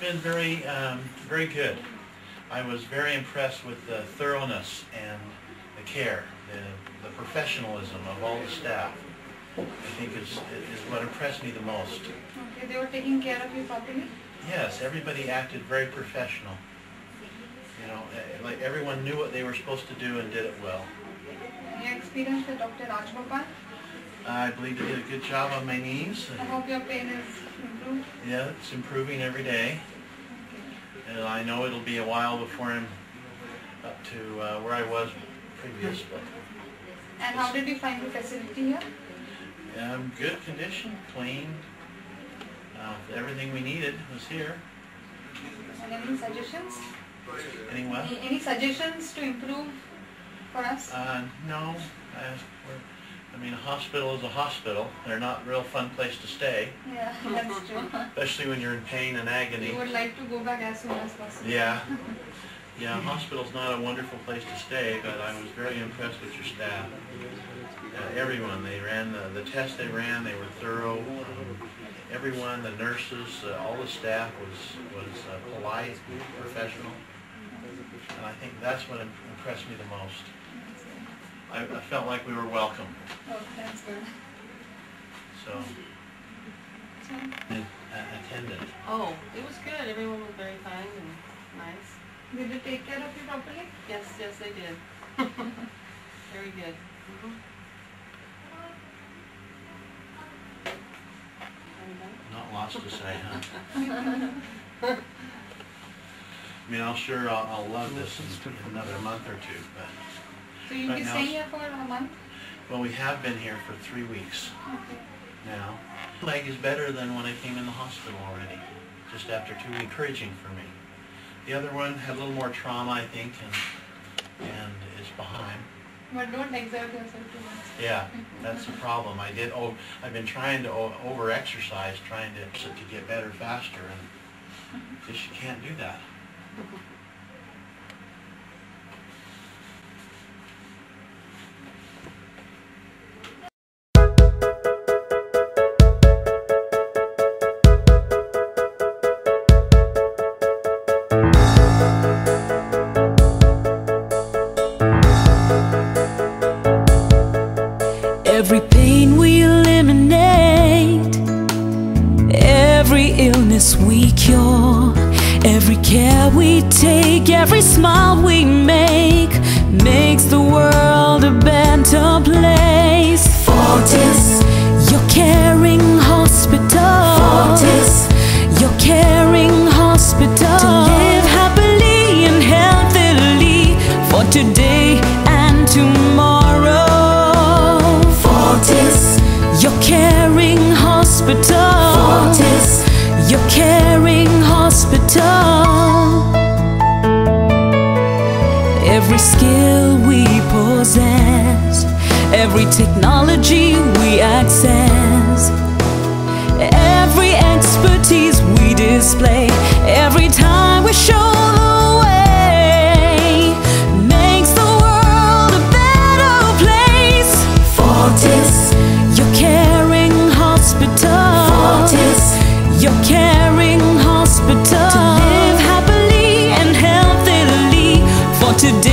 been very, um, very good. I was very impressed with the thoroughness and the care, the, the professionalism of all the staff. I think is, is what impressed me the most. Okay, they were taking care of you properly? Yes, everybody acted very professional. You know, eh, like everyone knew what they were supposed to do and did it well. Your experience with Dr. Rajgopal? I believe he did a good job on my knees. I hope your pain is improved. Yeah, it's improving every day. Okay. And I know it'll be a while before I'm up to uh, where I was previous, but And how did you find the facility here? um, good condition, clean. Uh, everything we needed was here. And any suggestions? Anyway, Any, any suggestions to improve for us? uh, no. We're, I mean, a hospital is a hospital. They're not a real fun place to stay, Yeah, that's true. especially when you're in pain and agony. You would like to go back as soon as possible. Yeah. Yeah, a hospital's not a wonderful place to stay, but I was very impressed with your staff. Uh, everyone, they ran the, the tests they ran, they were thorough. Um, everyone, the nurses, uh, all the staff was, was uh, polite, professional. And I think that's what impressed me the most. I, I felt like we were welcome, Oh, that's good. so. So, And, uh, attendant. Oh, it was good. Everyone was very kind and nice. Did they take care of you properly? Yes, yes, they did. very good. Mhm. Not lots to say, huh? I mean, I'll sure, I'll, I'll love this in in another month or two, but, So you'll Right be staying here for a month? Well, we have been here for three weeks now. Leg is better than when I came in the hospital already, just after two weeks, encouraging for me. The other one had a little more trauma, I think, and, and is behind. But don't exert yourself too much. Yeah, that's the problem. I did, oh, I've been trying to over-exercise, trying to, to get better faster, and just you can't do that. Every pain we eliminate, every illness we cure, every care we take, every smile we make makes the world a better place. Hospital. Fortis, your caring hospital. Every skill we possess, every technology we access, every expertise we display, every time today.